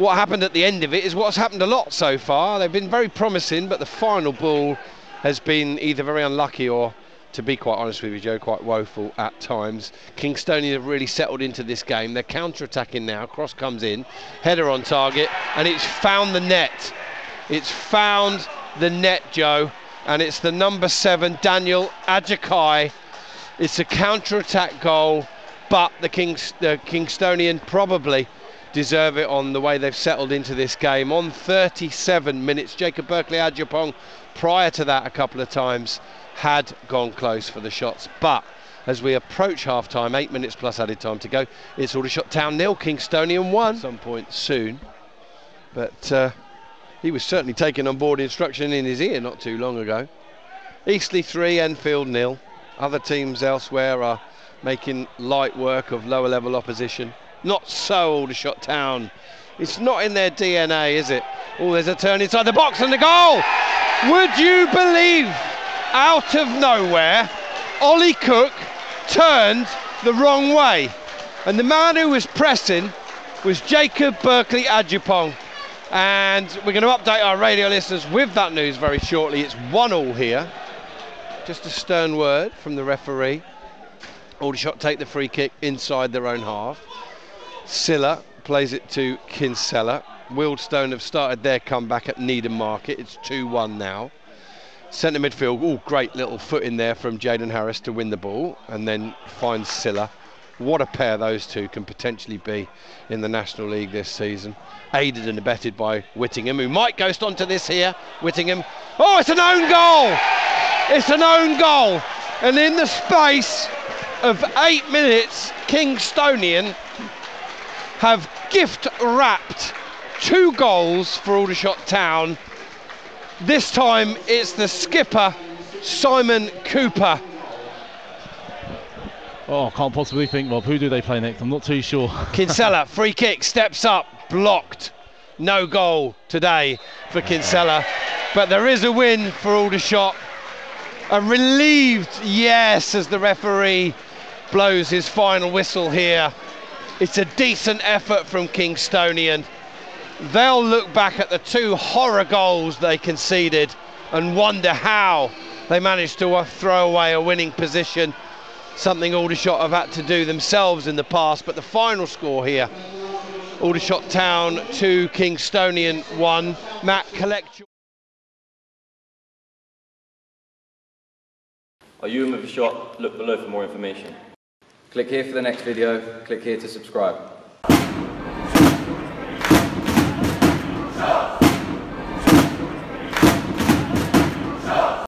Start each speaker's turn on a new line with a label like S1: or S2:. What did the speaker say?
S1: what happened at the end of it is what's happened a lot so far. They've been very promising, but the final ball has been either very unlucky or, to be quite honest with you, Joe, quite woeful at times. Kingstonians have really settled into this game. They're counter-attacking now. Cross comes in, header on target, and it's found the net. It's found the net, Joe, and it's the number seven, Daniel Ajakaiye. It's a counter-attack goal, but the, Kings, the Kingstonian probably deserve it on the way they've settled into this game. On 37 minutes, Jacob Berkeley Agyepong, prior to that a couple of times, had gone close for the shots. But as we approach half time, eight minutes plus added time to go, it's Aldershot Town nil, Kingstonian one. At some point soon. But uh, he was certainly taking on board instruction in his ear not too long ago. Eastleigh 3, Enfield nil. Other teams elsewhere are making light work of lower level opposition. Not so Aldershot Town. It's not in their DNA, is it? Oh, there's a turn inside the box and the goal. Would you believe, out of nowhere, Ollie Cook turned the wrong way. And the man who was pressing was Jacob Berkeley Agyepong. And we're going to update our radio listeners with that news very shortly. It's one all here. Just a stern word from the referee. Aldershot take the free kick inside their own half. Silla plays it to Kinsella. Wealdstone have started their comeback at Needham Market. It's 2 1 now. Centre midfield, oh, great little foot in there from Jaden Harris to win the ball and then finds Silla. What a pair those two can potentially be in the National League this season. Aided and abetted by Whittingham, who might ghost onto this here. Whittingham. Oh, it's an own goal! It's an own goal! And in the space of eight minutes, Kingstonian have gift wrapped two goals for Aldershot Town. This time it's the skipper, Simon Cooper.
S2: Oh, I can't possibly think, Rob. Who do they play next? I'm not too sure.
S1: Kinsella, free kick, steps up, blocked. No goal today for Kinsella. But there is a win for Aldershot. A relieved yes as the referee blows his final whistle here. It's a decent effort from Kingstonian. They'll look back at the two horror goals they conceded and wonder how they managed to uh, throw away a winning position. Something Aldershot have had to do themselves in the past, but the final score here Aldershot Town 2, Kingstonian 1. Matt, collect your.
S3: Are you in with a shot? Look below for more information. Click here for the next video, click here to subscribe.